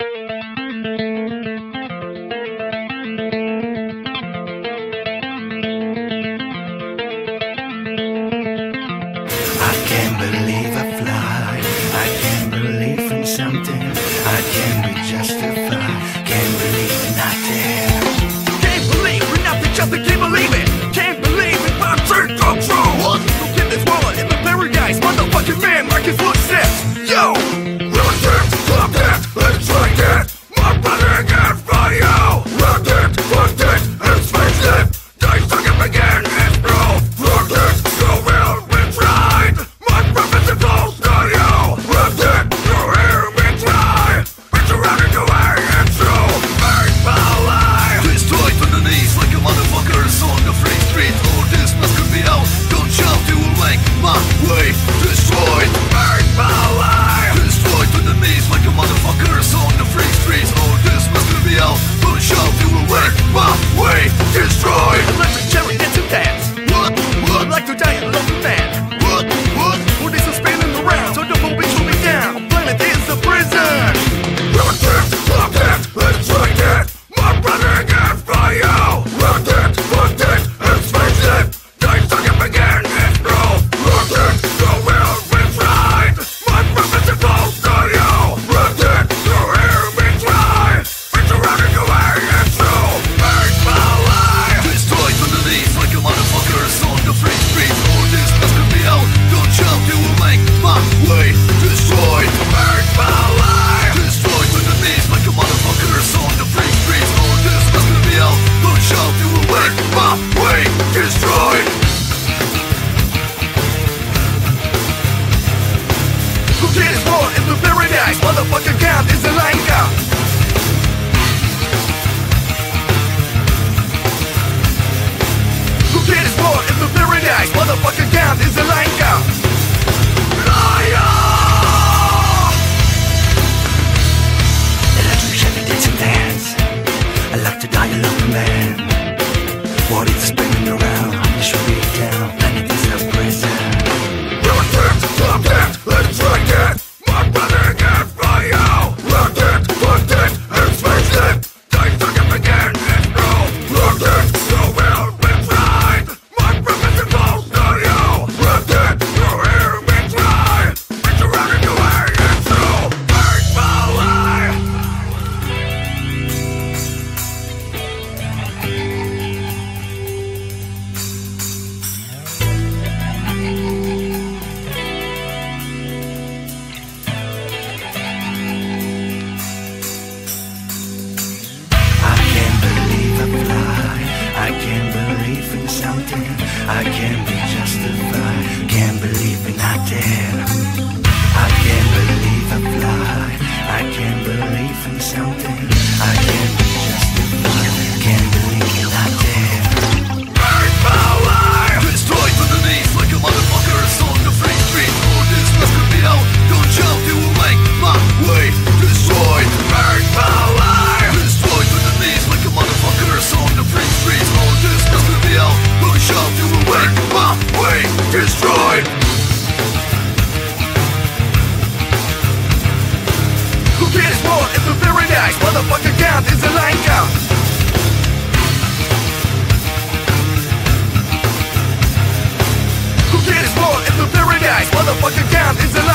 I can't believe I fly. I can't believe in something. I can't be just. motherfucking count. Is I can't be justified. Can't believe we're not dead. I can't believe I fly. I can't believe in something. nice Motherfucker count is a line count Who cares more if the paradise Motherfucker count is a